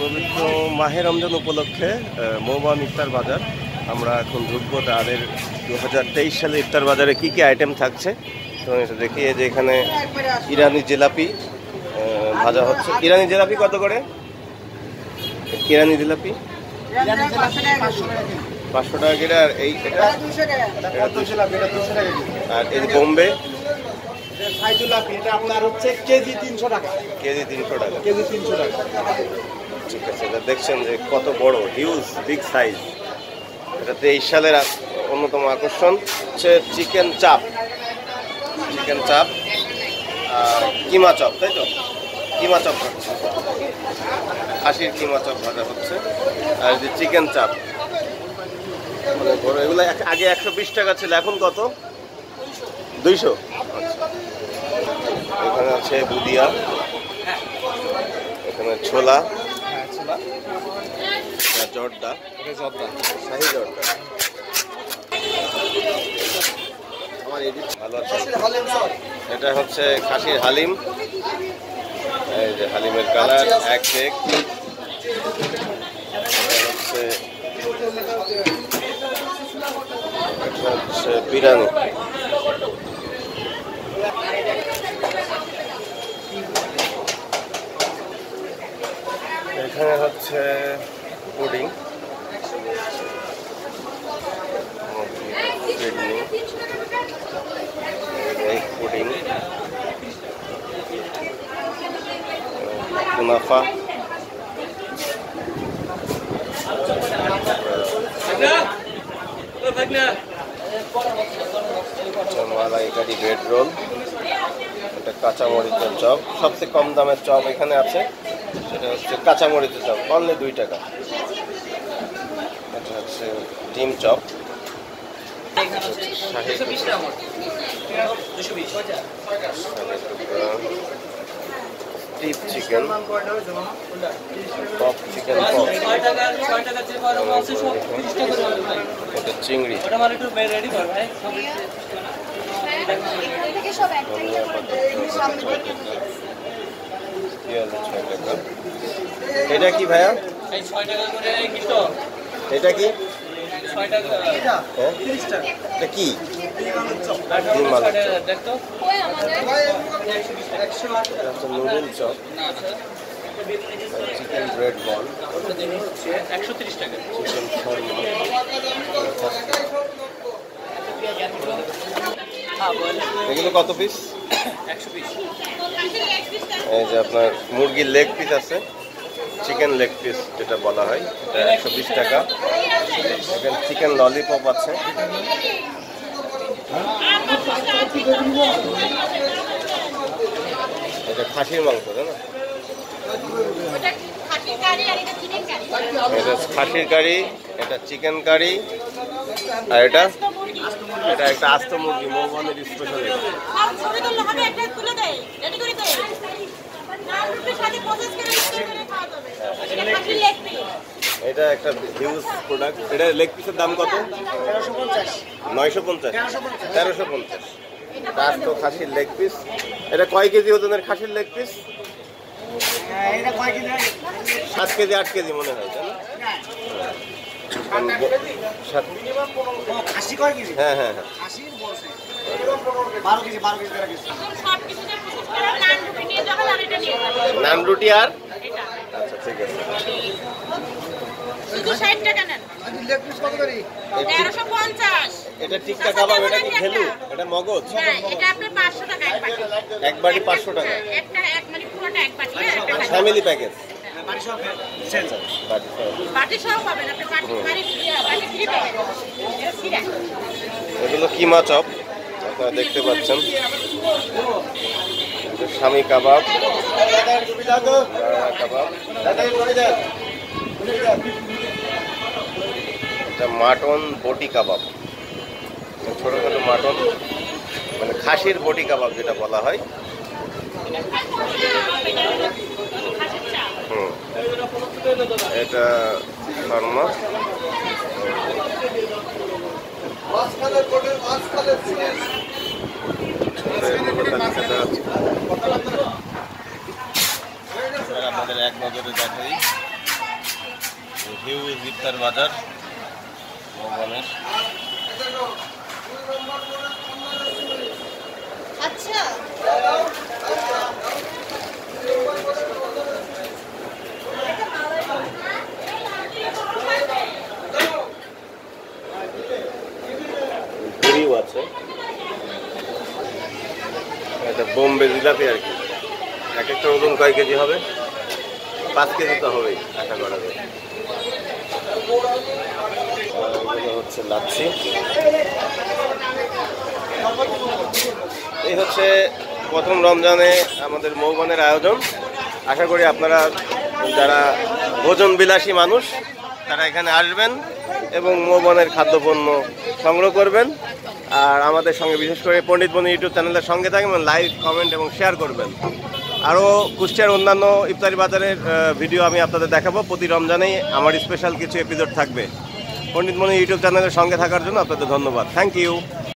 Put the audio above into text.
পবিত্র মাহে রমজান উপলক্ষে মৌবান ইফতার বাজার। আমরা এখন ঢুকবো তাদের দু হাজার তেইশ সালে ইফতার বাজারে কি কি আইটেম থাকছে। দেখি যে এখানে ইরানি জিলাপি ভাজা হচ্ছে। ইরানি জিলাপি কত করে? ইরানি জিলাপি? পাঁচশো টাকা কেটে আর এই এটা? আর এই যে বোম্বে এটা আপনার হচ্ছে কেজি তিনশো টাকা। কেজি তিনশো টাকা। কেজি তিনশো টাকা। ঠিক আছে এটা দেখছেন যে কত বড় হিউজ বিগ সাইজ এটা তেইশ সালের অন্যতম আকর্ষণ হচ্ছে চিকেন চাপ। চিকেন চাপ আর কিমা চপ তাই তো? কিমা চপ খাসির কিমা চপ ভাজা হচ্ছে। আর যে চিকেন চাপ। মানে বড় এগুলো আগে একশো বিশ টাকা ছিল এখন কত? দুইশো? এখানে আছে বুদিয়া। এখানে ছোলা। জর্দা। শাহি জর্দা। আমার এডিট ভালো আছে। এটা হচ্ছে খাসির হালিম। এই যে হালিমের কালার এক কেক হচ্ছে হচ্ছে বিরিয়ানি। এখানে হচ্ছে পুডিং পুডিং কুনাফা। মালাইকারি ব্রেড রোল এটা কাঁচামরিচের চপ। সবচেয়ে কম দামের চপ এখানে আছে। সেটা হচ্ছে কাঁচামরিচের চপ অনলি দুই টাকা। এটা হচ্ছে ডিম chop. Chicken pop chicken pop এটা চিংড়ি। এটা কি ভাইয়া? এটা কি? হ্যাঁ। এটা কি? Noodle chop. Chicken bread ball একশো তিরিশ টাকা। চিকেন শর্মা এগুলো কত পিস এই যে আপনার মুরগির লেগ পিস আছে চিকেন লেগ পিস যেটা বলা হয়, এটা একশো বিশ টাকা। এখানে চিকেন ললিপপ আছে। এটা খাসির মাংস, তাই না? এটা খাসির কারি, এটা চিকেন কারি, আর এটা এটা একটা আস্ত মুরগি মৌবানের স্পেশাল এটা। একটা হিউজ প্রোডাক্ট এটা লেগ পিসের দাম কত? নয়শো পঞ্চাশ। তেরোশো পঞ্চাশ। আস্ত খাসির লেগ পিস এটা কয় কেজি ওজনের খাসির লেগ পিস সাত কেজি আট কেজি মনে হয় তাই না? কেজি হ্যাঁ রুটি আর আচ্ছা ঠিক আছে এটা টিক্কা কাবাব এটা খেলু এটা মগজ এক বাটি পাঁচশো টাকা। ফ্যামিলি প্যাকেজ এগুলো কিমা চপ আপনারা দেখতে পাচ্ছেন। স্বামী কাবাব। এটা মাটন বটি কাবাব। ছোটোখাটো মাটন মানে খাসির বটি কাবাব যেটা বলা হয়। এটা শর্মা আপনাদের এক নজরে দেখাই হিউজ ইফতার বাজার ভগবানের আচ্ছা। আছে। এটা বোম্বে জিলাপি আর কি। এক একটা ওজন কয় কেজি হবে? পাঁচ কেজি তো হবেই, আশা করা হচ্ছে লাচ্ছি। এই হচ্ছে প্রথম রমজানে আমাদের মৌবনের আয়োজন। আশা করি আপনারা যারা ভোজন বিলাসী মানুষ, তারা এখানে আসবেন এবং মৌবনের খাদ্যপণ্য সংগ্রহ করবেন। আর আমাদের সঙ্গে বিশেষ করে পণ্ডিত বন্ধু ইউটিউব চ্যানেলের সঙ্গে থাকবেন, লাইক, কমেন্ট এবং শেয়ার করবেন। আরও কুষ্টিয়ার অন্যান্য ইফতারি বাজারের ভিডিও আমি আপনাদের দেখাবো। প্রতি রমজানেই আমার স্পেশাল কিছু এপিসোড থাকবে। পণ্ডিত মনি ইউটিউব চ্যানেলের সঙ্গে থাকার জন্য আপনাদের ধন্যবাদ। Thank you